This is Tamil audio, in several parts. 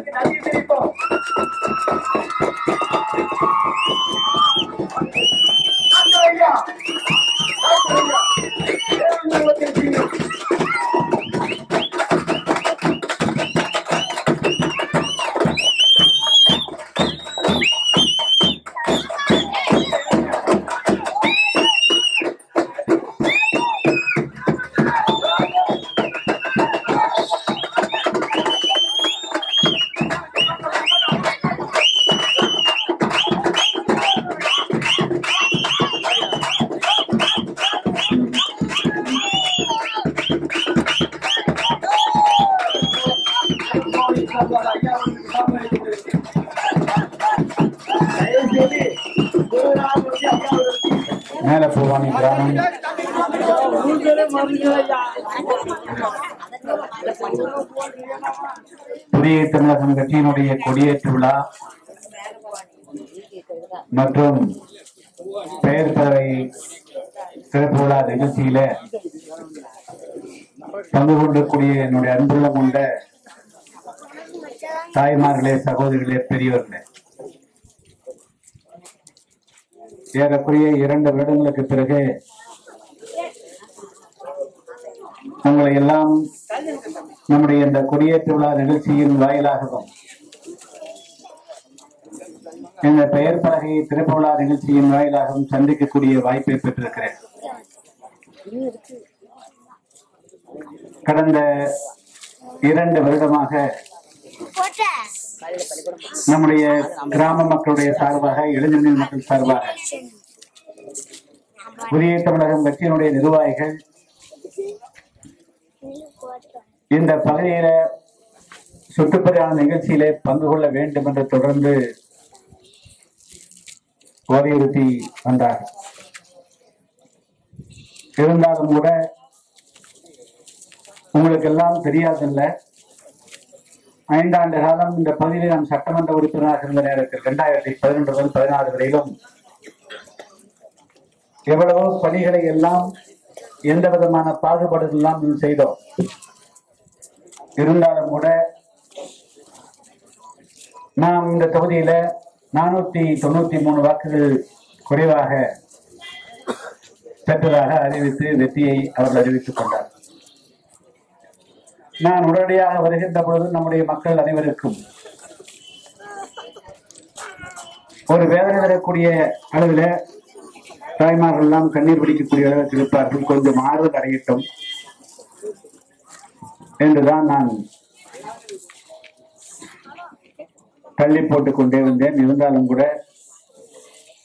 给他预备一个 புதிய தமிழகம் கட்சியினுடைய கொடியேற்று விழா மற்றும் பெயர் பறவை சிறப்பு விழா நிகழ்ச்சியில பங்கு கொண்டக்கூடிய என்னுடைய அன்புள்ள கொண்ட தாய்மார்களே சகோதரிகளே பெரியவர்களே ஏறக்குறைய இரண்டு வருடங்களுக்கு பிறகு உங்களை எல்லாம் நம்முடைய இந்த கொடியேற்று விழா நிகழ்ச்சியின் வாயிலாகவும் இந்த பெயர் பலகை திறப்பு விழா நிகழ்ச்சியின் வாயிலாகவும் சந்திக்கக்கூடிய வாய்ப்பை பெற்றிருக்கிறேன். கடந்த இரண்டு வருடமாக நம்முடைய கிராம மக்களுடைய சார்பாக இளைஞர்கள் மக்கள் சார்பாக புதிய தமிழகம் கட்சியினுடைய நிர்வாகிகள் இந்த பகுதியில சுற்றுப்பயண நிகழ்ச்சியிலே பங்கு கொள்ள வேண்டும் என்று தொடர்ந்து வலியுறுத்தி வந்தார். இருந்தாலும் கூட உங்களுக்கு எல்லாம் தெரியாதில்லை ஐந்தாண்டு காலம் இந்த பகுதியில் நாம் சட்டமன்ற உறுப்பினராக இருந்த நேரத்தில் இரண்டாயிரத்தி பதினொன்று முதல் பதினாறு வரையிலும் எவ்வளவோ பணிகளை எல்லாம் எந்த விதமான பாகுபாடுகள் எல்லாம் செய்தோம். இருந்தாலும் கூட நாம் இந்த தொகுதியில நானூத்தி தொண்ணூத்தி மூணு வாக்குகள் குறைவாக பெற்றதாக அறிவித்து வெற்றியை அவர்கள் அறிவித்துக் கொண்டார். நான் உடனடியாக வருகின்ற பொழுது நம்முடைய மக்கள் அனைவருக்கும் ஒரு வேதனை தரக்கூடிய அளவில் தாய்மார்கள் எல்லாம் கண்ணீர் பிடிக்கக்கூடிய அளவுக்கு இருப்பார்கள் கொஞ்சம் ஆறுதல் அடையட்டும். என்றுதான் நான் தள்ளி போட்டுக் கொண்டே வந்தேன் இருந்தாலும் கூட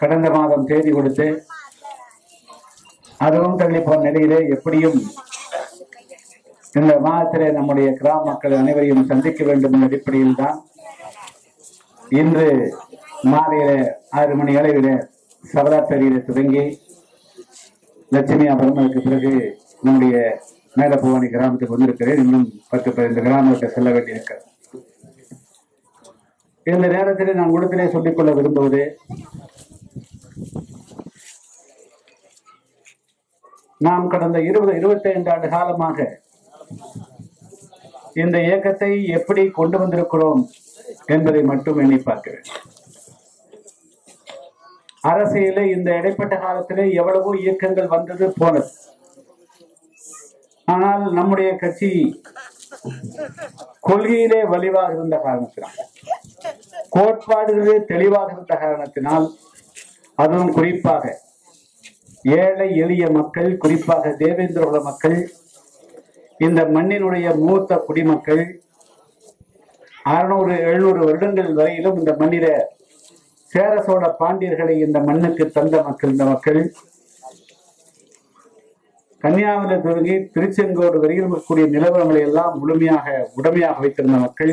கடந்த மாதம் தேதி கொடுத்து அதுவும் தள்ளி போன நிலையிலே எப்படியும் இந்த மாதத்திலே நம்முடைய கிராம மக்கள் அனைவரையும் சந்திக்க வேண்டும் என்ற அடிப்படையில் தான் இன்று மாலையில ஆறு மணி அளவில சவராத்திரியில தொடங்கி லட்சுமி அபரமனுக்கு பிறகு நம்முடைய மேலபவானி கிராமத்துக்கு வந்திருக்கிறேன். இன்னும் பத்து பதினைந்து கிராமத்துக்கு செல்ல வேண்டியிருக்கிறது இந்த நேரத்தில் நான் உடனே சொல்லிக்கொள்ள விரும்புவது நாம் கடந்த இருபது இருபத்தி ஐந்து ஆண்டு காலமாக இந்த இயக்கத்தை எப்படி கொண்டு வந்திருக்கிறோம் என்பதை மட்டும் எண்ணி பார்க்கிறேன். அரசியல இந்த இடைப்பட்ட காலத்திலே எவ்வளவோ இயக்கங்கள் வந்தது போனது. ஆனால் நம்முடைய கட்சி கொள்கையிலே வலிவாக இருந்த காரணத்தினால் கோட்பாடுகளே தெளிவாக இருந்த காரணத்தினால் அதுவும் குறிப்பாக ஏழை எளிய மக்கள் குறிப்பாக தேவேந்திரகுல மக்கள் இந்த மண்ணினுடைய மூத்த குடிமக்கள் அறுநூறு எழுநூறு வருடங்கள் வரையிலும் இந்த மண்ணில சேர சோழ பாண்டியர்களை இந்த மண்ணுக்கு தந்த மக்கள் இந்த மக்கள் கன்னியாகுமரி தொடங்கி திருச்செங்கோடு வரையில் இருக்கக்கூடிய நிலவரங்களை எல்லாம் முழுமையாக உடமையாக வைத்திருந்த மக்கள்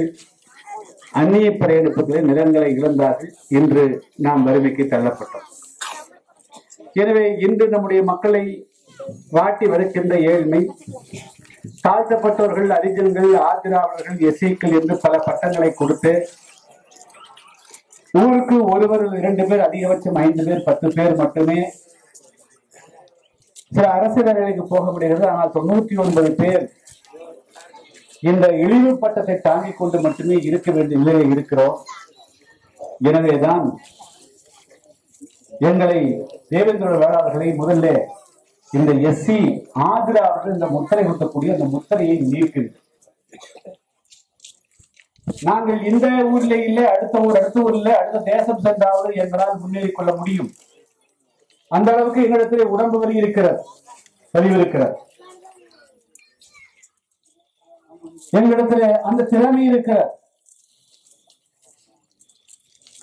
அந்நிய படையெடுப்புகளில் நிலங்களை இழந்தார்கள் இன்று நாம் வறுமைக்கு தள்ளப்பட்டோம். எனவே இன்று நம்முடைய மக்களை வாட்டி வருகின்ற ஏழ்மை தாழ்த்தப்பட்டவர்கள் அரிஜன்கள் ஆதிராவர்கள் எஸ்ஐக்கள் என்று பல பட்டங்களை கொடுத்து ஊருக்கு ஒருவர் இரண்டு பேர் அதிகபட்சம் ஐந்து பேர் பத்து பேர் மட்டுமே சில அரசு வேலைகளுக்கு போக முடிகிறது. ஆனால் தொண்ணூத்தி ஒன்பது பேர் இந்த இழிவு பட்டத்தை தாங்கிக் கொண்டு மட்டுமே இருக்க வேண்டிய நிலையை இருக்கிறோம். எனவேதான் எங்களை தேவேந்திர வேளாளர்களை முதல்ல இந்த எஸ்சி ஆதிரா அவர்கள் இந்த முத்திரை குத்தக்கூடிய அந்த முத்திரையை நீக்குது நாங்கள் இந்த ஊர்ல இல்லை அடுத்த ஊர் அடுத்த ஊர்ல அடுத்த தேசம் சென்றாவது எங்களால் முன்னேறி கொள்ள முடியும். அந்த அளவுக்கு எங்களிடத்திலே உடம்பு வலி இருக்கிறது பதிவு இருக்கிறது. எங்களிடத்திலே அந்த திறமை இருக்கிறது.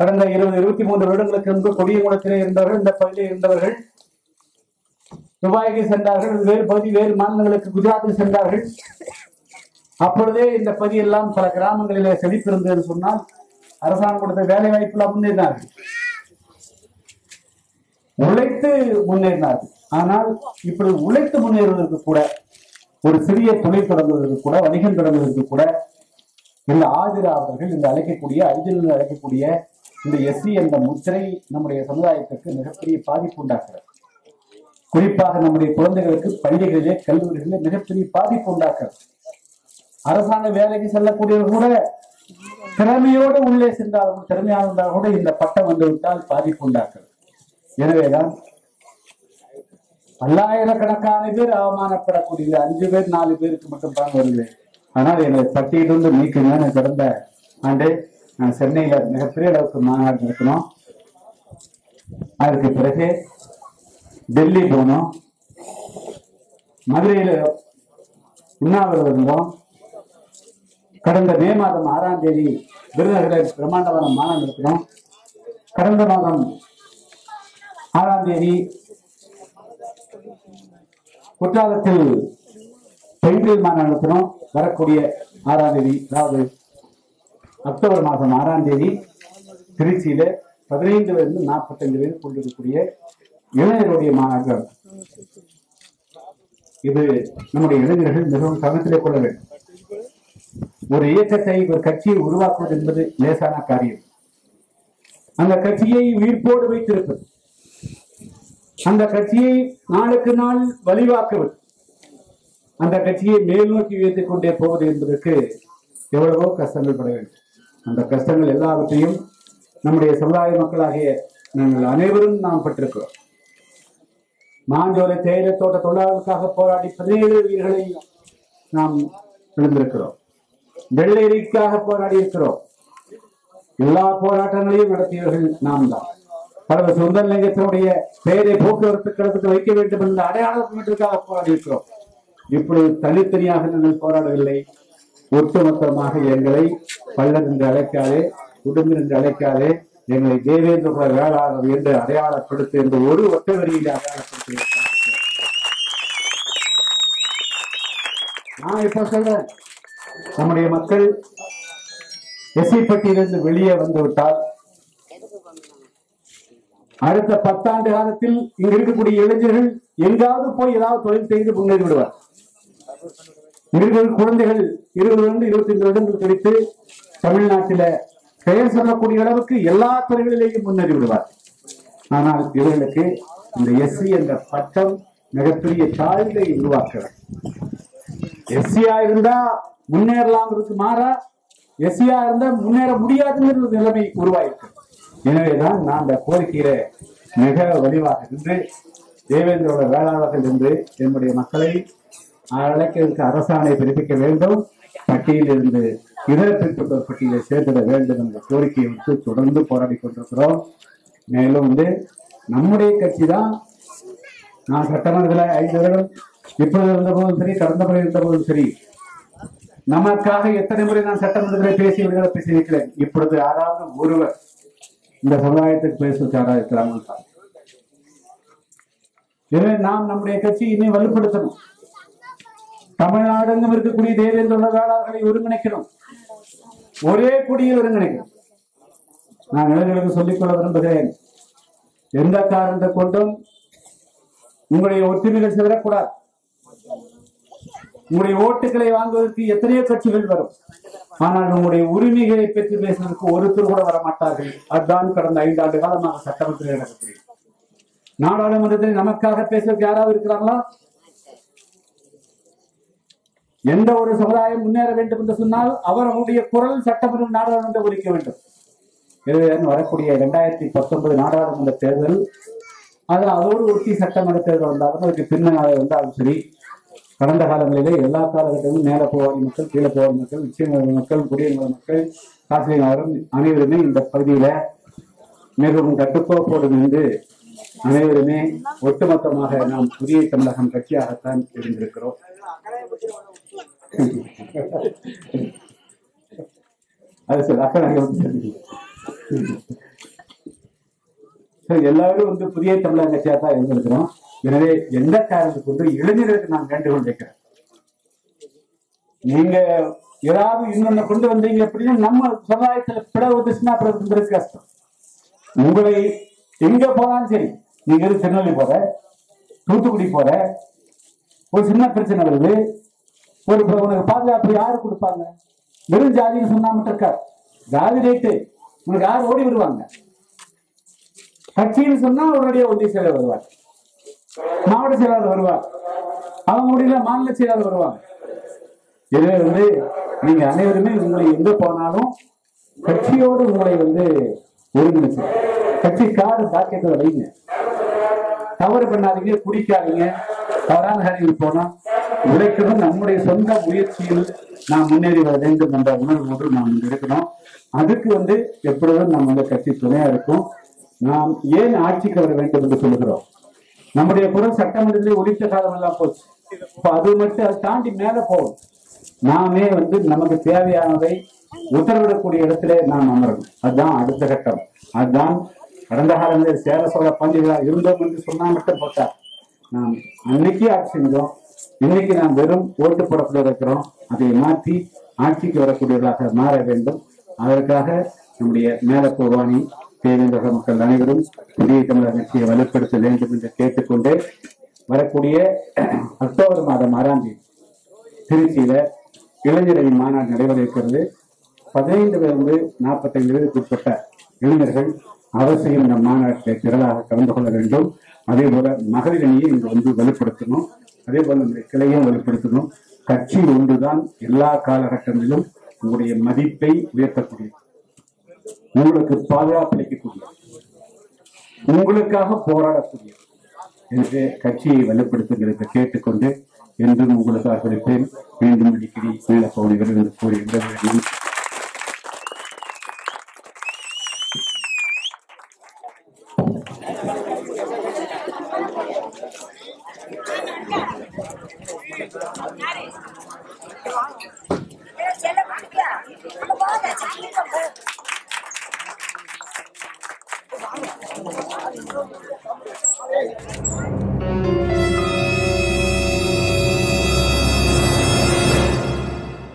கடந்த இருபது இருபத்தி மூன்று வருடங்களுக்கு முன்பு கொடியங்குளத்திலே இருந்தவர்கள் இந்த பகுதியில் இருந்தவர்கள் துபாய்க்கு சென்றார்கள் வேறு பகுதி வேறு மாநிலங்களுக்கு குஜராத்தில் சென்றார்கள். அப்பொழுதே இந்த பகுதியெல்லாம் பல கிராமங்களிலே செழிப்பு சொன்னால் அரசாங்கம் கொடுத்த வேலை வாய்ப்புல முன்னேறினார்கள். உழைத்து முன்னேறினார்கள். ஆனால் இப்படி உழைத்து முன்னேறுவதற்கு கூட ஒரு சிறிய தொழில் தொடங்குவதற்கு கூட வணிகம் தொடங்குவதற்கு கூட இந்த ஆதிரா அவர்கள் இந்த அழைக்கக்கூடிய அரிஜினல் அழைக்கக்கூடிய இந்த எஸ்சி என்ற முத்திரை நம்முடைய சமுதாயத்திற்கு மிகப்பெரிய பாதிப்பு உண்டாக்குறது குறிப்பாக நம்முடைய குழந்தைகளுக்கு பள்ளிகளிலே கல்லூரிகளிலே மிகப்பெரிய பாதிப்பு உண்டாக்குறது அரசாங்க வேலைக்கு செல்லக்கூடியவர் கூட திறமையோடு உள்ளே சென்றாலும் திறமையாக கூட இந்த பட்டம் வந்துவிட்டால் பாதிப்பு உண்டாக்குறது எனவேதான் பல்லாயிரக்கணக்கான பேர் அவமானப்படக்கூடியது அஞ்சு பேர் நாலு பேருக்கு மட்டும் தான் வருது. ஆனால் எங்களை பட்டியலிருந்து நீக்குங்க கடந்த ஆண்டு நான் சென்னையில மிகப்பெரிய அளவுக்கு மாநாடு நடத்தணும் அதற்கு பிறகு டெல்லி போனோம். மதுரையில உண்ணாவிரதம் இருந்தோம். கடந்த மே மாதம் ஆறாம் தேதி விருதுநகரில் பிரம்மாண்டமான மாநாடு நடத்தினோம். கடந்த மாதம் ஆறாம் தேதி குற்றாலத்தில் பெண்கள் மாநாடு நடத்தினோம் வரக்கூடிய ஆறாம் தேதி அதாவது அக்டோபர் மாதம் ஆறாம் தேதி திருச்சியில பதினைந்துல இருந்து நாற்பத்தைந்து கொண்டிருக்கக்கூடிய இளைஞருடைய மாநாடு இது நம்முடைய இளைஞர்கள் மிகவும் கவனத்திலே கொள்ள வேண்டும் ஒரு இயக்கத்தை ஒரு கட்சியை உருவாக்குவது என்பது லேசான காரியம் அந்த கட்சியை உயிர்ப்போடு வைத்திருப்பது அந்த கட்சியை நாளுக்கு நாள் வலிவாக்குவது அந்த கட்சியை மேல் நோக்கி உயர்த்திக் கொண்டே போவது என்பதற்கு எவ்வளவோ கஷ்டங்கள் பட வேண்டும். அந்த கஷ்டங்கள் எல்லாவற்றையும் நம்முடைய சமுதாய மக்களாகிய நாங்கள் அனைவரும் நாம் பெற்றிருக்கிறோம். மாஞ்சோலை தேயிலை தோட்ட தொழிலாளர்களுக்காக போராடி பதினேழு உயிர்களை நாம் இழந்திருக்கிறோம். வெள்ளையரிக்காக போராடி இருக்கிறோம் எல்லா போராட்டங்களையும் நடத்தியவர்கள் நாம் தான் தலைவர் சுந்தரலிங்கத்தினுடைய பெயரை போக்குவரத்து கழகத்தில் வைக்க வேண்டும் என்ற அடையாளத்திற்காக போராடி இருக்கிறோம் இப்பொழுது தனித்தனியாக நாங்கள் போராடவில்லை. ஒட்டுமொத்தமாக எங்களை பள்ளம் என்று அழைக்காதே குடும்பம் என்று அழைக்காதே எங்களை தேவேந்திர குல வேளாளர் என்று அடையாளப்படுத்து என்று ஒரு ஒற்றை வரியில் அடையாளப்படுத்தி நான் இப்ப சொல்றேன். நம்முடைய மக்கள் எஸ்ஐ வெளியே வந்து விட்டால் அடுத்த பத்தாண்டு காலத்தில் இங்க இருக்கக்கூடிய இளைஞர்கள் எங்காவது போய் ஏதாவது தொழில் செய்து முன்னேறி விடுவார். இவர்கள் குழந்தைகள் இருபது இருபத்தி ஐந்து வருடங்கள் கழித்து தமிழ்நாட்டில பெயர் சொல்லக்கூடிய அளவுக்கு எல்லா துறைகளிலேயும் முன்னேறி விடுவார். ஆனால் இவர்களுக்கு இந்த எஸ்சி என்ற பட்டம் மிகப்பெரிய தாழ்வை உருவாக்குறது எஸ்சியா இருந்தா முன்னேறலாம் மாறா எஸ்சியா இருந்தா முன்னேற முடியாதுங்கிற நிலைமை உருவாயிருக்கு. எனவேதான் நான் அந்த கோரிக்கையில மிக வலிவாக நின்று தேவேந்திரோட வேளாளர்கள் என்று என்னுடைய மக்களை அழைக்கிறதுக்கு அரசாணை பிறப்பிக்க வேண்டும் பட்டியலில் இருந்து இதர பிற்பட்டோர் பட்டியலை சேர்த்திட வேண்டும் என்ற கோரிக்கையை விட்டு தொடர்ந்து போராடி கொண்டிருக்கிறோம். மேலும் வந்து நம்முடைய கட்சி தான் நான் சட்டமன்றத்தில் ஐந்து வருடம் இப்போது இருந்த போதும் சரி கடந்த முறை இருந்த போதும் சரி நமக்காக எத்தனை முறை நான் சட்டமன்றத்தில் பேசி விடுகிற பேசியிருக்கிறேன் இப்பொழுது யாராவது ஒருவர் இந்த சமுதாயத்துக்கு பேசுவதற்கு யாராவது இருக்கிறாங்க எனவே நாம் நம்முடைய கட்சி இன்னும் வலுப்படுத்தணும். தமிழ்நாடெங்கும் இருக்கக்கூடிய தேவேந்திர உலகாளர்களை ஒருங்கிணைக்கணும். ஒரே குடியில் ஒருங்கிணைக்கணும். நான் இளைஞர்களுக்கு சொல்லிக்கொள்ள விரும்புகிறேன். எந்த காரணத்தை கொண்டும் உங்களுடைய ஒற்றுமைகள் சிதறக்கூடாது. உங்களுடைய ஓட்டுகளை வாங்குவதற்கு எத்தனையோ கட்சிகள் வரும். ஆனால் உங்களுடைய உரிமைகளை பற்றி பேசுவதற்கு ஒருத்தர் கூட வர மாட்டார்கள் அதுதான் கடந்த ஐந்து ஆண்டு காலமாக சட்டமன்றத்தில் நடக்கிறது நாடாளுமன்றத்தில் நமக்காக பேசுவதற்கு யாராவது இருக்கிறாங்களா எந்த ஒரு சமுதாயம் முன்னேற வேண்டும் என்று சொன்னால் அவர்களுடைய குரல் சட்டமன்றம் நாடாளுமன்றம் ஒலிக்க வேண்டும். எனவே வரக்கூடிய இரண்டாயிரத்தி பத்தொன்பது நாடாளுமன்ற தேர்தல் அது அதோடு ஒட்டி சட்டமன்ற தேர்தல் வந்தாலும் அதுக்கு பின்னால் வந்தாலும் சரி கடந்த காலங்களிலே எல்லா காலகட்டத்திலும் மேல போவாரி மக்கள் கீழே போவாரி மக்கள் நிச்சயமர மக்கள் குடியரசு மக்கள் காசிலி அனைவருமே இந்த பகுதியில மிகவும் கட்டுக்கோப்போடு நின்று அனைவருமே ஒட்டுமொத்தமாக நாம் புதிய தமிழகம் கட்சியாகத்தான் இருந்திருக்கிறோம். அது சரி அக்கறை எல்லாரும் வந்து புதிய தமிழக கட்சியாக தான் இருந்திருக்கிறோம். எனவே எந்த காரணத்தை கொண்டு இளைஞர்களுக்கு நான் வேண்டுகோள் வைக்கிறேன்? நீங்க ஏதாவது இன்னொன்னு கொண்டு வந்தீங்க அப்படின்னா நம்ம சமுதாயத்துல பிளவு வந்துச்சுன்னா அப்புறம் கஷ்டம். உங்களை எங்க போனாலும் சரி நீங்க எது திருநெல்வேலி போற தூத்துக்குடி போற ஒரு சின்ன பிரச்சனை வருது. ஒரு இப்ப உனக்கு பாதுகாப்பு யாரு கொடுப்பாங்க? வெறும் ஜாதின்னு சொன்னா மட்டும் ஜாதி ரேட்டு. உனக்கு யார் ஓடி வருவாங்க? கட்சின்னு சொன்னா உடனடியே ஒன்றிய செயலர் வருவார். மாவட்ட செயலாளர் வருவார். அவங்க முடியல மாநில செயலாளர் வருவாங்க எனவே வந்து நீங்க அனைவருமே உங்களை எங்க போனாலும் கட்சியோடு உங்களை வந்து ஒருங்கிணைச்சு. கட்சி காடு பாக்கெட்ல வைங்க. தவறு பண்ணாதீங்க குடிக்காதீங்க. தவறான காரியங்கள் போனா உழைக்கணும். நம்முடைய சொந்த முயற்சியில் நாம் முன்னேறி வர வேண்டும் என்ற உணர்வு ஒன்று நாம் இருக்கணும் அதுக்கு வந்து எப்பொழுதும் நம்ம கட்சி துணையா இருக்கும். நாம் ஏன் ஆட்சிக்கு வர வேண்டும் என்று சொல்கிறோம் நம்முடைய குரல் சட்டமன்றத்திலே ஒழித்த காலம் எல்லாம் போச்சு. இப்ப அது மட்டும் அதை தாண்டி மேல போகும் நாமே வந்து நமக்கு தேவையானதை உத்தரவிடக்கூடிய இடத்துல நாம் அமரணும். அதுதான் அடுத்த கட்டம். அதுதான் கடந்த காலங்களில் சேர சோழ பண்டிகா இருந்தோம் என்று சொன்னா மட்டும் போட்டா நாம் அன்னைக்கு ஆட்சி செஞ்சோம். இன்னைக்கு நாம் வெறும் ஓட்டு போடப்பட இருக்கிறோம். அதை மாற்றி ஆட்சிக்கு வரக்கூடியவர்களாக மாற வேண்டும். அதற்காக நம்முடைய மேலப்போவாணி தேவேந்திர மக்கள் அனைவரும் புதிய தமிழக கட்சியை வலுப்படுத்த வேண்டும் என்று கேட்டுக்கொண்டு வரக்கூடிய அக்டோபர் மாதம் ஆறாம் தேதி திருச்சியில இளைஞரணி மாநாடு நடைபெற இருக்கிறது. பதினைந்திலிருந்து நாற்பத்தைந்து வயதுக்குட்பட்ட இளைஞர்கள் அவசியம் இந்த மாநாட்டில் திரளாக கலந்து கொள்ள வேண்டும். அதே போல மகளிர் அணியை இங்கு வந்து வலுப்படுத்தணும். அதே போல இந்த கிளையும் வலுப்படுத்தணும். கட்சி ஒன்றுதான் எல்லா காலகட்டங்களிலும் உங்களுடைய மதிப்பை உயர்த்தக்கூடியது. உங்களுக்கு பாதுகாப்பு அளிக்கக்கூடிய உங்களுக்காக போராடக்கூடிய என்று கட்சியை வலுப்படுத்துங்கள் கேட்டுக்கொண்டு என்றும் உங்களுக்காக இருப்பேன் மீண்டும் அடிக்கடி மேல பகுதிகள் என்று கூறி